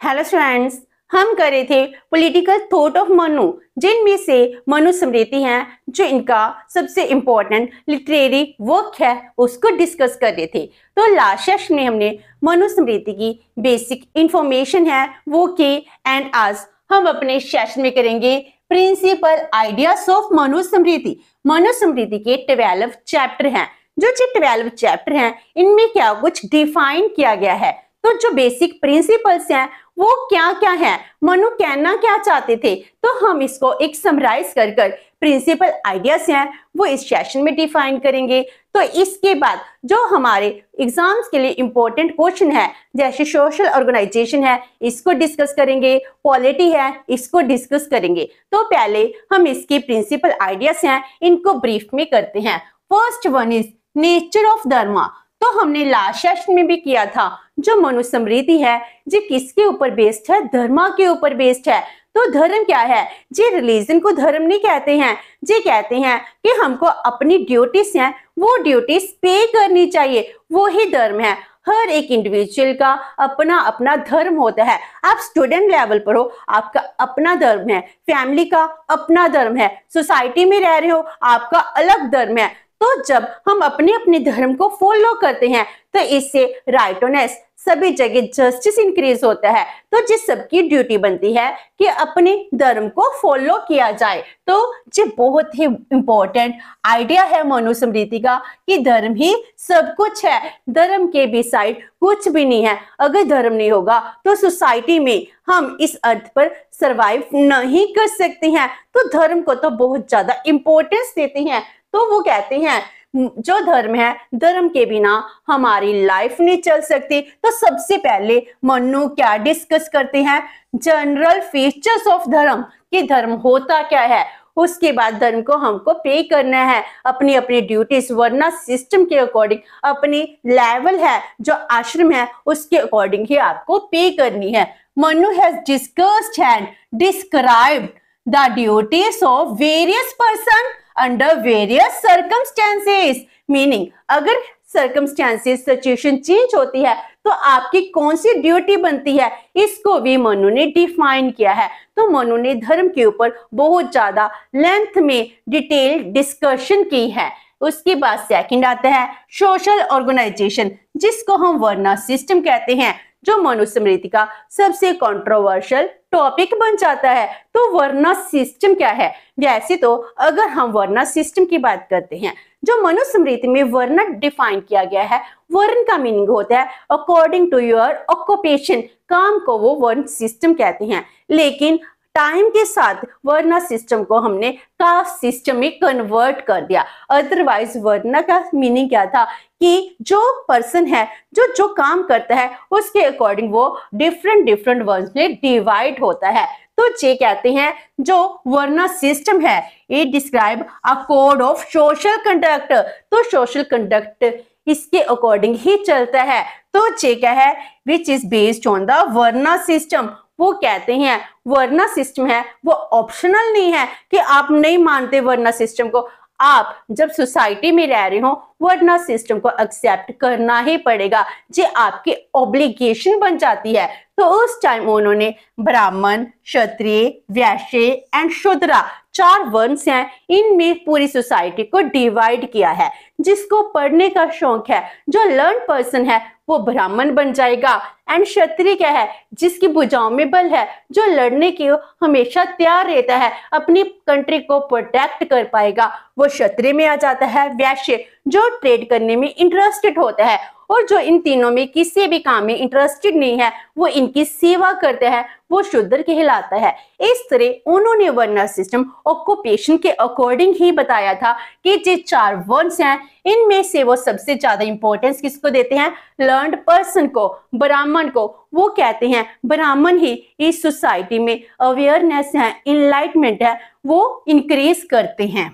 Hello students हम कर रहे थे पॉलिटिकल थॉट ऑफ़ मनु जिनमें से मनु हैं, जो इनका सबसे इम्पोर्टेंट लिटरेरी वर्क है, उसको डिस्कस कर रहे थे। तो लास्ट सेशन में हमने मनु स्मृति की बेसिक इंफॉर्मेशन है, वो के एंड आज हम अपने सेशन में करेंगे principle ideas of Manu Smriti Manu के ट्वेल्व चैप्टर हैं। जो जो ट्वेल्व चैप्टर हैं, इनमें क्या कुछ डिफाइन किया गया है? तो जो बेसिक प्रिंसिपल्स हैं, वो क्या क्या है? मनु कहना क्या चाहते थे? तो हम इसको एक समराइज कर कर प्रिंसिपल आइडियाज़ हैं, वो इस सेशन में डिफाइन करेंगे। तो इसके बाद जो हमारे एग्ज़ाम्स के लिए इंपॉर्टेंट क्वेश्चन है, जैसे सोशल ऑर्गेनाइजेशन है, इसको डिस्कस करेंगे। पॉलिटी है, इसको डिस्कस करेंगे। तो पहले हम इसके प्रिंसिपल आइडियाज़ हैं, इनको ब्रीफ में करते हैं। First one is nature of dharma तो हमने लास्ट सेशन में भी किया था। जो मनुस्मृति है जो किसके ऊपर बेस्ड है? धर्मा के ऊपर बेस्ड है। तो धर्म क्या है? जी रिलीजन को धर्म नहीं कहते हैं। जी कहते हैं कि हमको अपनी ड्यूटीज़ हैं, वो ड्यूटीज़ पे करनी चाहिए। वो ही धर्म है। हर एक इंडिविजुअल का अपना अपना धर्म होता है। आप स्टूडेंट लेवल पर हो, आपका अपना धर्म है। फैमिली का अपना धर्म है। सोसाइटी में रह रहे हो, आपका अलग धर्म है। तो जब हम अपने अपने धर्म को फॉलो करते हैं तो इससे राइटोनेस सभी जगह जस्टिस इंक्रीज होता है। तो जिस सबकी ड्यूटी बनती है कि अपने धर्म को फॉलो किया जाए तो ये बहुत ही इंपॉर्टेंट आइडिया है मनुस्मृति का कि धर्म ही सब कुछ है। धर्म के भी साइड कुछ भी नहीं है। अगर धर्म नहीं होगा तो सोसाइटी में हम इस अर्थ पर सरवाइव नहीं कर सकते हैं। तो धर्म को तो बहुत ज़्यादा इंपॉर्टेंस देते हैं। तो वो कहते हैं जो धर्म है, धर्म के बिना हमारी लाइफ नहीं चल सकती। तो सबसे पहले मनु क्या डिस्कस करते हैं? जनरल फीचर्स ऑफ़ धर्म, कि धर्म होता क्या है? उसके बाद धर्म को हमको पे करना है। अपनी अपनी ड्यूटीज़ वरना सिस्टम के अकॉर्डिंग अपनी लेवल है, जो आश्रम है, उसके अकॉर्डिंग ही आपको पे करनी है। Manu has discussed and described the duties of various person under various circumstances meaning अगर सर्कमस्टेंसेस सिचुएशन चेंज होती है तो आपकी कौन सी ड्यूटी बनती है, इसको भी मनु ने डिफाइन किया है। तो मनु ने धर्म के ऊपर बहुत ज़्यादा लेंथ में डिटेल डिस्कशन की है। उसके बाद सेकंड आता है सोशल ऑर्गेनाइजेशन जिसको हम वर्ना सिस्टम कहते हैं। जो मनुस्मृति का सबसे कंट्रोवर्शियल टॉपिक बन जाता है। तो वर्णा सिस्टम क्या है? वैसे तो अगर हम वर्णा सिस्टम की बात करते हैं, जो मनुस्मृति में वर्ण डिफाइन किया गया है, वर्ण का मीनिंग होता है अकॉर्डिंग टू योर ऑक्यूपेशन काम को वो वर्ण सिस्टम कहते हैं। लेकिन टाइम के साथ वर्ना सिस्टम को हमने कास्ट सिस्टम में कन्वर्ट कर दिया। अदरवाइज़ वर्ना का मीनिंग क्या था? कि जो पर्सन है, जो जो काम करता है, उसके अकॉर्डिंग वो डिफरेंट डिफरेंट वर्ड्स में डिवाइड होता है। तो ये कहते हैं, जो वर्ना सिस्टम है, ये describe a code of social conduct तो सोशल कंडक्ट इसके अकॉर्डिंग ही चलता है। तो ये क्या है which is based on the varna system वो कहते हैं वर्ना सिस्टम है, वो ऑप्शनल नहीं है कि आप नहीं मानते वर्ना सिस्टम को। आप जब सोसाइटी में रह रहे हो वर्ना सिस्टम को एक्सेप्ट करना ही पड़ेगा जो आपके ऑब्लिगेशन बन जाती है। तो उस टाइम उन्होंने ब्राह्मण, क्षत्रिय, वैश्य एंड शुद्रा चार वर्ण्स हैं, इनमें पूरी सोसाइटी को डिवाइड किया है। जिसको पढ़ने का शौक है, जो लर्न पर्सन है, वो ब्राह्मण बन जाएगा। एंड क्षत्रिय क्या है? जिसकी भुजाओं में बल है, जो लड़ने के हमेशा तैयार रहता है, अपनी कंट्री को प्रोटेक्ट कर पाएगा। वो क्षत्रिय में आ जाता है, वैश्य। जो ट्रेड करने में इंटरेस्टेड होता है और जो इन तीनों में किसी भी काम में इंटरेस्टेड नहीं है, वो इनकी सेवा करते हैं, वो शुद्र कहलाता है। इस तरह उन्होंने वर्नर सिस्टम ऑक्यूपेशन के अकॉर्डिंग ही बताया था कि जो चार वर्न्स हैं, इनमें से वो सबसे ज़्यादा इंपॉर्टेंस किसको देते हैं? लर्न पर्सन को, ब्राह्मण को। वो कहते हैं, ब्राह्मण ही इस सोसाइटी में अवेयरनेस है इनलाइटमेंट है, वो इंक्रीज करते हैं।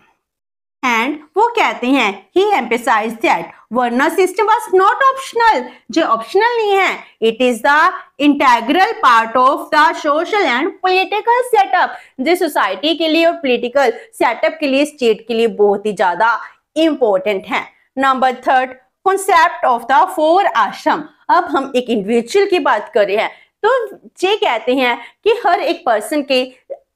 एंड वो कहते हैं he emphasise that varna system was not optional जो ऑप्शनल नहीं है it is the integral part of the social and political setup जो सोसाइटी के लिए और पॉलिटिकल सेटअप के लिए स्टेट के लिए बहुत ही ज़्यादा इंपॉर्टेंट है. Number third concept of the four ashram अब हम एक इंडिविजुअल की बात कर रहे हैं. तो ये कहते हैं कि हर एक पर्सन के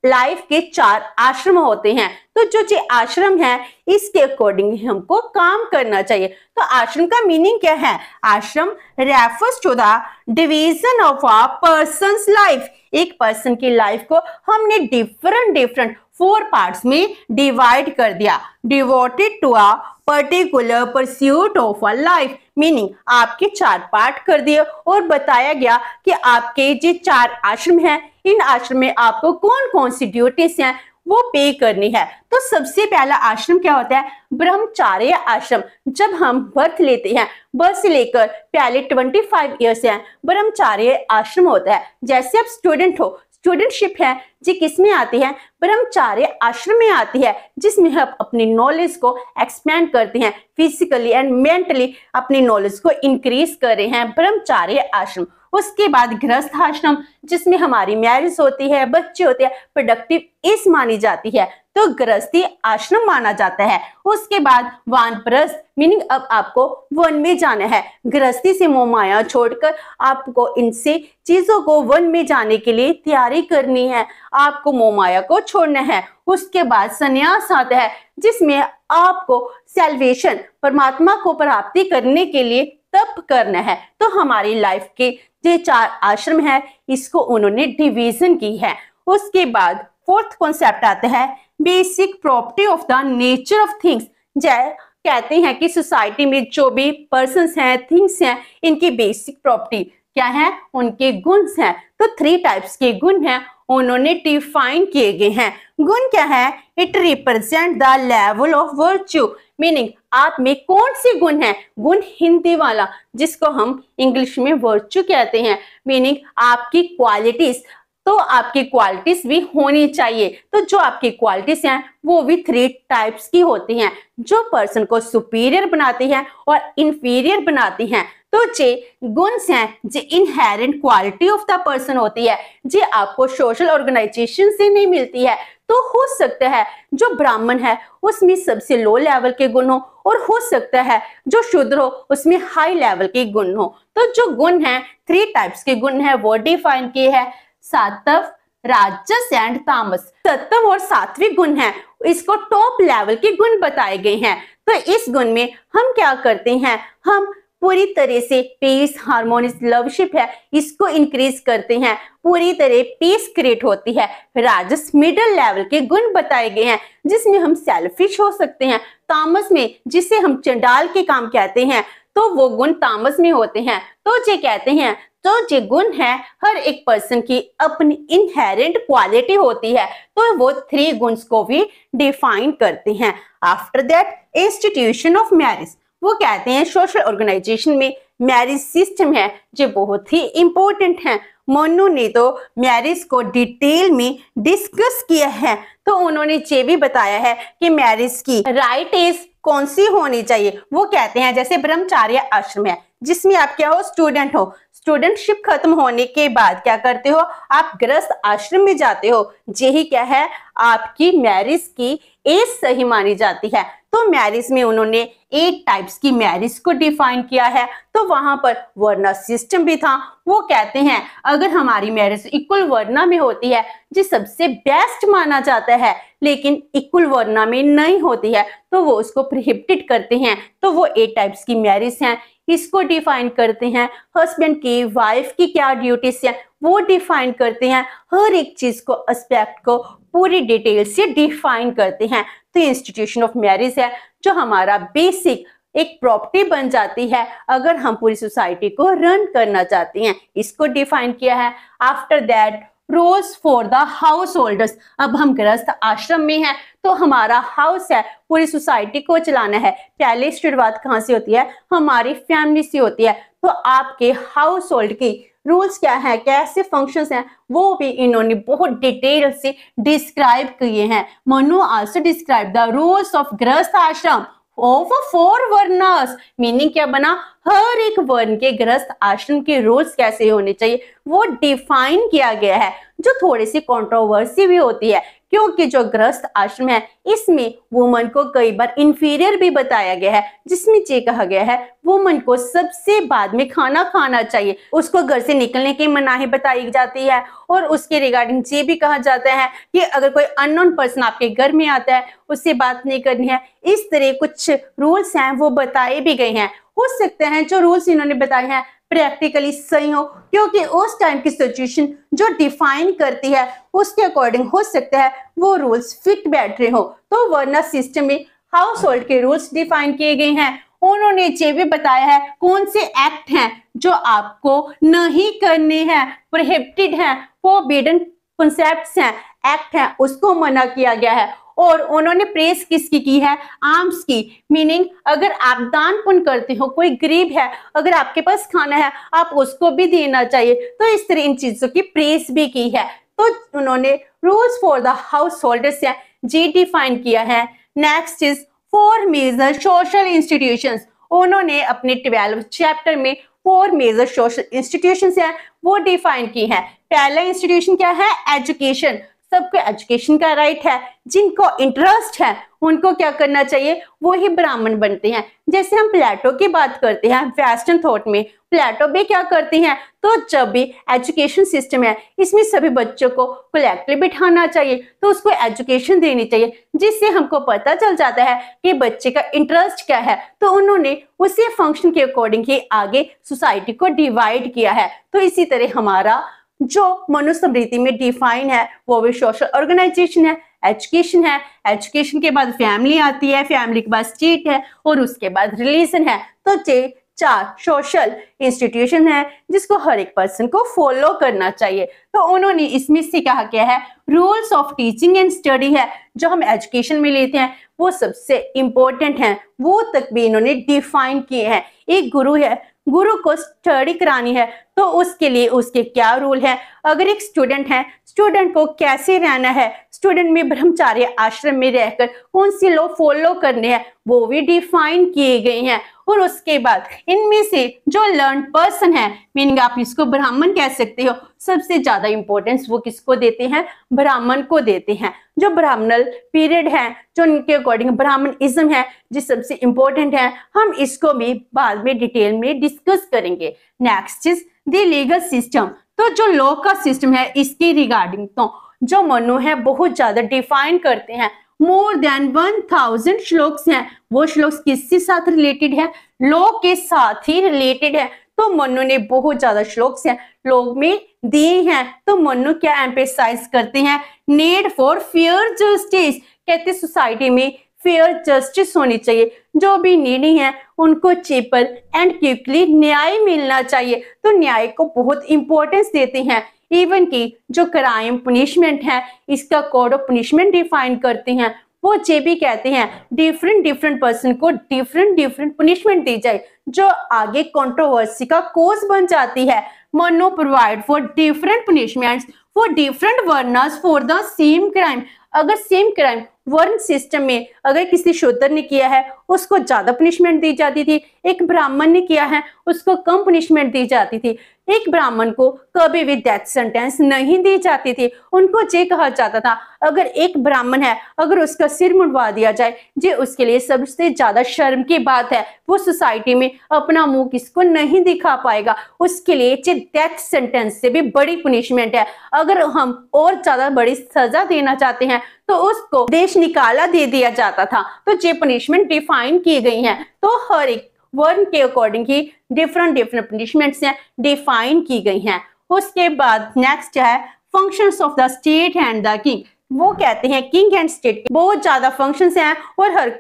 लाइफ के चार आश्रम होते हैं। तो जो जो आश्रम है, इसके अकॉर्डिंग हमको काम करना चाहिए। तो आश्रम का मीनिंग क्या है? Ashram refers to the division of a person life एक पर्सन की लाइफ को हमने डिफरेंट डिफरेंट फोर पार्ट्स में डिवाइड कर दिया। Devoted to a particular pursuit of a life meaning आपके चार पार्ट कर दिए और बताया गया कि आपके जो चार आश्रम हैं। इन आश्रम में आपको कौन कौन सी ड्यूटीज़ हैं वो पे करनी है। तो सबसे पहला आश्रम क्या होता है? ब्रह्मचार्य आश्रम। जब हम बर्थ लेते हैं बर्थ से लेकर पहले 25 इयर्स हैं, ब्रह्मचार्य आश्रम होता है। जैसे आप स्टूडेंट हो स्टूडेंटशिप है, जी किसमें आती है? ब्रह्मचार्य आश्रम में आती है, जिसमें हम अपनी नॉलेज को एक्सपेंड करते हैं फिजिकली एंड मेंटली अपनी नॉलेज को इंक्रीज कर रहे हैं ब्रह्मचार्य आश्रम। उसके बाद गृहस्थ आश्रम, जिसमें हमारी मैरिज होती है, बच्चे होते हैं प्रोडक्टिव इस मानी जाती है। तो गृहस्थी आश्रम माना जाता है। उसके बाद वानप्रस्थ मीनिंग अब आपको वन में जाना है। गृहस्थी से मोमाया छोड़कर आपको इनसे चीज़ों को वन में जाने के लिए तैयारी करनी है। आपको मोमाया को छोड़ना है। उसके बाद संन्यास आता है, जिसमें आपको सेल्वेशन परमात्मा को प्राप्ति करने के लिए तप करना है। तो हमारी लाइफ के जो चार आश्रम है, इसको उन्होंने डिवीज़न की है। उसके बाद फोर्थ कॉन्सेप्ट आता है basic property of the nature of things जय कहते हैं कि सोसाइटी में जो भी पर्सन हैं थिंग्स हैं, इनकी बेसिक प्रॉपर्टी क्या है? उनके गुण हैं। तो थ्री टाइप्स के गुण हैं, उन्होंने डिफाइन किए गए हैं। गुण क्या है? It represent the level of virtue meaning आप में कौन सी गुण है? गुण हिंदी वाला, जिसको हम इंग्लिश में वर्च्यू कहते हैं। मीनिंग आपकी क्वालिटीज तो आपकी क्वालिटीज भी होनी चाहिए। तो जो आपकी क्वालिटीज हैं, वो भी थ्री टाइप्स की होती हैं। जो पर्सन को सुपीरियर बनाती हैं और इंफीरियर बनाती हैं। तो जे गुण्स हैं, जे inherent quality of the person होती है। जे आपको सोशल ऑर्गेनाइजेशन से नहीं मिलती है। तो हो सकता है जो ब्राह्मण है, उसमें सबसे लो लेवल के गुण हो, और हो सकता है जो शुद्र हो, उसमें हाई लेवल के गुण हो। तो जो गुण है थ्री टाइप्स के गुण है, वो डिफाइन किए हैं। सातव, राजस एंड तामस। सत्तव और सात्विक गुण है, इसको टॉप लेवल के गुण बताए गए हैं। तो इस गुण में हम क्या करते हैं, हम पूरी तरह से पीस हार्मोनियस लवशिप है, इसको इंक्रीज करते हैं। पूरी तरह पीस क्रिएट होती है। राजस मिडिल लेवल के गुण बताए गए हैं, जिसमें हम सेल्फिश हो सकते हैं। तामस में, जिसे हम चंडाल के काम कहते हैं तो वो गुण तामस में होते हैं। तो जे कहते हैं तो जो गुण है, हर एक पर्सन की अपनी इनहेरेंट क्वालिटी होती है। तो वो थ्री गुण्स को भी डिफाइन करते हैं। After that institution of marriage वो कहते हैं सोशल ऑर्गेनाइजेशन में मैरिज सिस्टम है, जो बहुत ही इम्पोर्टेंट है। मोनू ने तो मैरिज को डिटेल में डिस्कस किया है तो उन्होंने ये भी बताया है कि मैरिज की राइट एज कौन सी होनी चाहिए। वो कहते हैं, जैसे ब्रह्मचार्य आश्रम है, जिसमें आप क्या हो स्टूडेंट हो। स्टूडेंटशिप खत्म होने के बाद क्या करते हो, आप ग्रस्त आश्रम में जाते हो। यही क्या है, आपकी मैरिज की एज सही मानी जाती है। तो मैरिज में उन्होंने एट टाइप्स की मैरिज को डिफाइन किया है। तो वहाँ पर वर्ना सिस्टम भी था। वो कहते हैं, अगर हमारी मैरिज इक्वल वर्ना में होती है, जो सबसे बेस्ट माना जाता है, लेकिन इक्वल वर्ना में नहीं होती है तो वो उसको प्रिहिप्टेड करते हैं। तो वो एट टाइप्स की मैरिज हैं। इसको डिफाइन करते हैं। हस्बैंड की वाइफ की क्या ड्यूटीज़ है, वो डिफाइन करते हैं। हर एक चीज़ को एस्पेक्ट को पूरी डिटेल से डिफाइन करते हैं। तो इंस्टीट्यूशन ऑफ़ मैरिज है, जो हमारा बेसिक एक प्रॉपर्टी बन जाती है, अगर हम पूरी सोसाइटी को रन करना चाहते हैं। इसको डिफाइन किया है। After that rules for the householders अब हम ग्रस्त आश्रम में हैं तो हमारा हाउस है, पूरी सोसाइटी को चलाना है। पहले शुरुआत कहाँ से होती है? हमारी फैमिली से होती है। तो आपके हाउस होल्ड की रूल्स क्या है? कैसे फ़ंक्शंस हैं? वो भी इन्होंने बहुत डिटेल से डिस्क्राइब किए हैं। Manu also describe the rules of ग्रस्त ashram. Of four Werner's meaning क्या बना? हर एक वर्ण के ग्रस्त आश्रम के रूल्स कैसे होने चाहिए? वो डिफाइन किया गया है, जो थोड़ी सी कंट्रोवर्सी भी होती है। क्योंकि जो ग्रस्त आश्रम है, इसमें वुमन को कई बार इंफीरियर भी बताया गया है। जिसमें ये कहा गया है वुमन को सबसे बाद में खाना खाना चाहिए। उसको घर से निकलने की मनाही बताई जाती है और उसके रिगार्डिंग ये भी कहा जाता है कि अगर कोई अननोन पर्सन आपके घर में आता है, उससे बात नहीं करनी है। इस तरह कुछ रूल्स हैं, वो बताए भी गए हैं। हो सकते हैं जो रूल्स इन्होंने बताए हैं प्रैक्टिकली सही हो, क्योंकि उस टाइम की सिचुएशन जो डिफाइन करती है, उसके अकॉर्डिंग हो सकता है, वो रूल्स फिट बैठ रहे हो। तो वरना सिस्टम में हाउस होल्ड के रूल्स डिफाइन किए गए हैं। उन्होंने ये भी बताया है, कौन से एक्ट हैं जो आपको नहीं करने हैं प्रोहिबिटेड हैं वो बेडन कॉन्सेप्ट हैं एक्ट हैं, उसको मना किया गया है। और उन्होंने प्रेस किसकी की है? आर्म्स की। मीनिंग अगर आप दान पुण्य करते हो, कोई गरीब है, अगर आपके पास खाना है, आप उसको भी देना चाहिए। तो इस तरह इन चीज़ों की प्रेस भी की है। तो उन्होंने rules for the householders या जी डिफाइन किया है। Next is four major social institution उन्होंने अपने ट्वेल्व चैप्टर में फोर मेजर सोशल इंस्टीट्यूशन है वो डिफाइन की है। पहला इंस्टीट्यूशन क्या है? एजुकेशन सबको एजुकेशन का राइट है, जिनको इंटरेस्ट है, उनको क्या करना चाहिए? वो ही ब्राह्मण बनते हैं। जैसे हम प्लेटो की बात करते हैं वेस्टर्न थॉट में प्लेटो भी क्या करते हैं? तो जब भी एजुकेशन सिस्टम है, इसमें सभी बच्चों को कलेक्टली बिठाना चाहिए तो उसको एजुकेशन देनी चाहिए, जिससे हमको पता चल जाता है कि बच्चे का इंटरेस्ट क्या है। तो उन्होंने उसी फ़ंक्शन के अकॉर्डिंग ही आगे सोसाइटी को डिवाइड किया है। तो इसी तरह हमारा जो मनुस्मृति में डिफाइन है, वो भी सोशल ऑर्गेनाइजेशन है एजुकेशन है। एजुकेशन के बाद फैमिली आती है फैमिली के बाद स्टेट है और उसके बाद रिलीजन है। तो ये चार सोशल इंस्टीट्यूशन है जिसको हर एक पर्सन को फॉलो करना चाहिए। तो उन्होंने इसमें से कहा क्या है rules of teaching and study है, जो हम एजुकेशन में लेते हैं, वो सबसे इंपॉर्टेंट है। वो तक भी इन्होंने डिफाइन किए हैं। एक गुरु है गुरु को स्टडी करानी है तो उसके लिए उसके क्या रूल है? अगर एक स्टूडेंट है स्टूडेंट को कैसे रहना है? स्टूडेंट में ब्रह्मचार्य आश्रम में रहकर कौन सी लॉ फॉलो करने हैं? वो भी डिफाइन किए गए हैं। और उसके बाद इनमें से जो लर्न पर्सन है मीनिंग आप इसको ब्राह्मण कह सकते हो, सबसे ज़्यादा इंपॉर्टेंस वो किसको देते हैं? ब्राह्मण को देते हैं। जो ब्राह्मणल पीरियड है, जो उनके अकॉर्डिंग ब्राह्मण इज्म है, जो सबसे इंपॉर्टेंट है, हम इसको भी बाद में डिटेल में डिस्कस करेंगे। Next is the legal system तो जो लॉ का सिस्टम है, इसकी रिगार्डिंग तो जो मनु है, बहुत ज़्यादा डिफाइन करते हैं। मोर देन वन थाउज़ेंड श्लोक्स हैं। वो श्लोक्स किसके साथ रिलेटेड है? लॉ के साथ ही रिलेटेड है। तो मनु ने बहुत ज़्यादा श्लोक्स हैं। लोग में दिए हैं। तो मनु क्या एम्पेसाइज करते हैं? नीड फॉर फेयर जस्टिस कहते सोसाइटी में फेयर जस्टिस होनी चाहिए। जो भी नीडी है, उनको चेपर एंड क्विकली न्याय मिलना चाहिए। तो न्याय को बहुत इंपॉर्टेंस देते हैं। इवन की जो क्राइम पनिशमेंट है, इसका कोड ऑफ़ पनिशमेंट डिफाइन करते हैं। वो ये भी कहते हैं डिफरेंट डिफरेंट पर्सन को डिफरेंट डिफरेंट पनिशमेंट दी जाए। जो आगे कंट्रोवर्सी का कोज बन जाती है। Manu provide for different punishment for different varnas for the same crime अगर सेम क्राइम वर्ण सिस्टम में अगर किसी शूद्र ने किया है, उसको ज़्यादा पनिशमेंट दी जाती थी, एक ब्राह्मण ने किया है, उसको कम पनिशमेंट दी जाती थी। एक ब्राह्मण को कभी भी डेथ सेंटेंस नहीं दी जाती थी। उनको ये कहा जाता था, अगर एक ब्राह्मण है, अगर उसका सिर मुंडवा दिया जाए, जे उसके लिए सबसे ज़्यादा शर्म की बात है, वो सोसाइटी में अपना मुँह किसको नहीं दिखा पाएगा। उसके लिए डेथ सेंटेंस से भी बड़ी पनिशमेंट है। अगर हम और ज़्यादा बड़ी सजा देना चाहते हैं तो उसको देश निकाला दे दिया जाता था। तो ये पनिशमेंट डिफाइन की गई है। तो हर एक वर्ण के अकॉर्डिंग ही डिफरेंट डिफरेंट पनिशमेंट्स हैं डिफाइन की गई हैं। उसके बाद नेक्स्ट है functions of the state and the king वो कहते हैं किंग एंड स्टेट बहुत ज़्यादा फ़ंक्शंस हैं और हर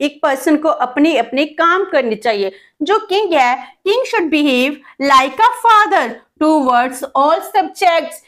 एक पर्सन को अपने अपने काम करने चाहिए। जो किंग है king should behave like a father towards all subjects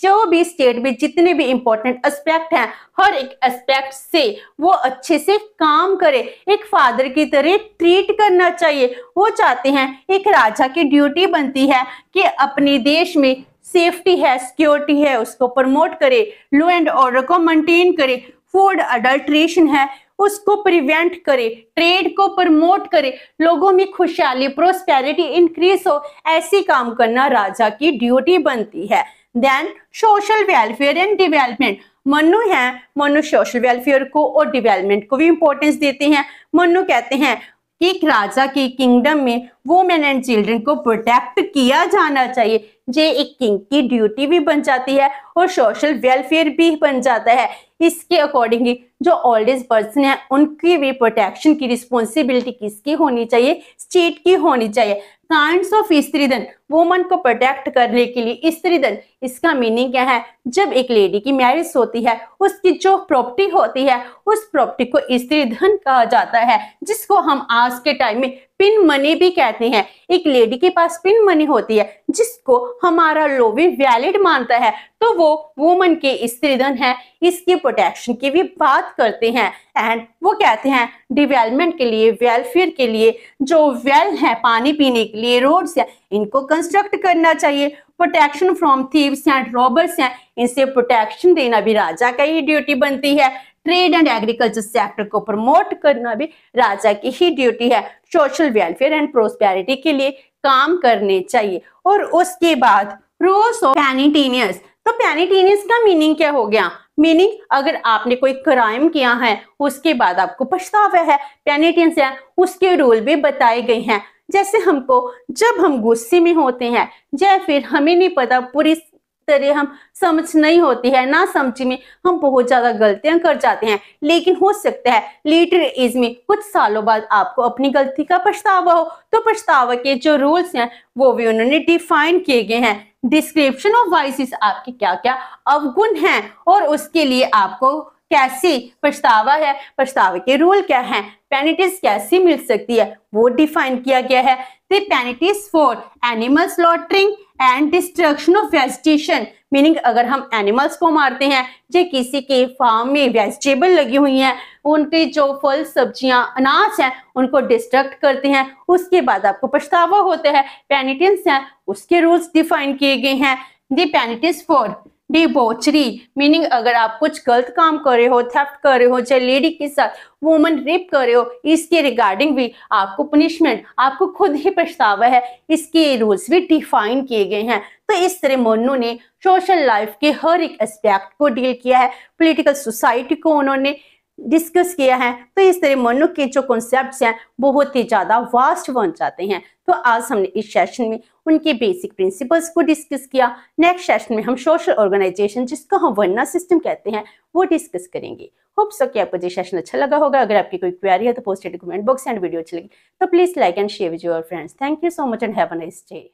जो भी स्टेट में जितने भी इंपॉर्टेंट एस्पेक्ट हैं, हर एक एस्पेक्ट से वो अच्छे से काम करे। एक फादर की तरह ट्रीट करना चाहिए। वो चाहते हैं, एक राजा की ड्यूटी बनती है कि अपने देश में सेफ्टी है सिक्योरिटी है, उसको प्रमोट करे लॉ एंड ऑर्डर को मेंटेन करे फ़ूड अडल्ट्रेशन है, उसको प्रिवेंट करे ट्रेड को प्रमोट करे, लोगों में खुशहाली प्रोस्पेरिटी इंक्रीज हो, ऐसी काम करना राजा की ड्यूटी बनती है। Then social welfare and development Manu है मनु सोशल वेलफेयर को और डिवेलपमेंट को भी इंपॉर्टेंस देते हैं। मनु कहते हैं कि राजा की किंगडम में वुमेन एंड चिल्ड्रन को प्रोटेक्ट किया जाना चाहिए। जे एक किंग की ड्यूटी भी बन जाती है और सोशल वेलफेयर भी बन जाता है। इसके अकॉर्डिंगली जो ओल्ड एज पर्सन है, उनकी भी प्रोटेक्शन की रिस्पॉन्सिबिलिटी किसकी होनी चाहिए? स्टेट की होनी चाहिए। काइंड ऑफ़ स्त्रीधन वुमन को प्रोटेक्ट करने के लिए स्त्रीधन, इसका मीनिंग क्या है? जब एक लेडी की मैरिज होती है, उसकी जो प्रॉपर्टी होती है, उस प्रॉपर्टी को स्त्रीधन कहा जाता है, जिसको हम आज के टाइम में पिन मनी भी कहते हैं। एक लेडी के पास पिन मनी होती है, जिसको हमारा लो भी वैलिड मानता है। तो वो वुमन के स्त्रीधन है, इसके प्रोटेक्शन की भी बात करते हैं। एंड वो कहते हैं डेवलपमेंट के लिए वेलफेयर के लिए, जो वेल है पानी पीने के लिए रोड्स है, इनको कंस्ट्रक्ट करना चाहिए। Protection from thieves and robbers हैं, इनसे प्रोटेक्शन देना भी राजा का ही ड्यूटी बनती है। ट्रेड एंड एग्रीकल्चर सेक्टर को प्रमोट करना भी राजा की ही ड्यूटी है। सोशल वेलफेयर एंड प्रोस्पेरिटी के लिए काम करने चाहिए। और उसके बाद रूल्स ऑफ़ पैनिटेनियस तो पैनिटेनियस का मीनिंग क्या हो गया? मीनिंग अगर आपने कोई क्राइम किया है, उसके बाद आपको पछतावा है पेनिटेंस है, उसके रूल भी बताए गए हैं। जैसे हमको जब हम गुस्से में होते हैं या फिर हमें नहीं पता, पूरी तरह हम समझ नहीं होती है, ना समझ में हम बहुत ज़्यादा गलतियाँ कर जाते हैं। लेकिन हो सकता है, लेटर एज में कुछ सालों बाद आपको अपनी गलती का पछतावा हो। तो पछतावा के जो रूल्स हैं, वो भी उन्होंने डिफाइन किए गए हैं। डिस्क्रिप्शन ऑफ़ वाइसिस आपके क्या क्या अवगुण हैं और उसके लिए आपको कैसी पछतावा है, पछतावे के रूल क्या हैं पेनिटिस कैसी मिल सकती है, वो डिफाइन किया गया है। Penalties for animal slaughtering and destruction of vegetation meaning अगर हम एनिमल्स को मारते हैं, जो किसी के फार्म में वेजिटेबल लगी हुई हैं, उनके जो फल, सब्ज़ियाँ, अनाज हैं, उनको डिस्ट्रक्ट करते हैं, उसके बाद आपको पछतावा होता है। पेनिटेंस है, उसके रूल्स डिफाइन किए गए हैं। दी पेनिटिस फॉर डिबोचरी मीनिंग अगर आप कुछ गलत काम कर रहे हो थेफ्ट कर रहे हो चाहे लेडी के साथ वुमन रेप कर रहे हो, इसके रिगार्डिंग भी आपको पनिशमेंट आपको खुद ही पछतावा है। इसके रूल्स भी डिफाइन किए गए हैं। तो इस तरह मोनू ने सोशल लाइफ के हर एक एस्पेक्ट को डील किया है। पॉलिटिकल सोसाइटी को उन्होंने डिस्कस किया है तो इस तरह मनु के जो कॉन्सेप्ट हैं, बहुत ही ज़्यादा वास्ट बन जाते हैं। तो आज हमने इस सेशन में उनके बेसिक प्रिंसिपल्स को डिस्कस किया। नेक्स्ट सेशन में हम सोशल ऑर्गेनाइजेशन जिसको हम वर्ना सिस्टम कहते हैं, वो डिस्कस करेंगे। होप सो कि आपको ये सेशन अच्छा लगा होगा। अगर आपकी कोई क्वेरी है तो post comment box and video अच्छी लगी तो please like and share with your friends thank you so much and have a nice day